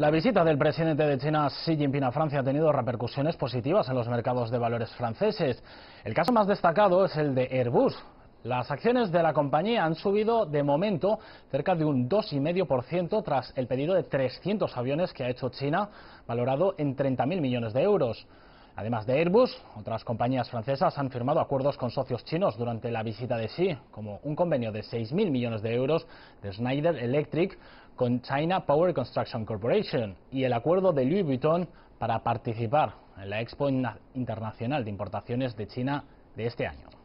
La visita del presidente de China Xi Jinping a Francia ha tenido repercusiones positivas en los mercados de valores franceses. El caso más destacado es el de Airbus. Las acciones de la compañía han subido de momento cerca de un 2,5% tras el pedido de 300 aviones que ha hecho China, valorado en 30.000 millones de euros. Además de Airbus, otras compañías francesas han firmado acuerdos con socios chinos durante la visita de Xi, como un convenio de 6.000 millones de euros de Schneider Electric con China Power Construction Corporation y el acuerdo de Louis Vuitton para participar en la Expo Internacional de Importaciones de China de este año.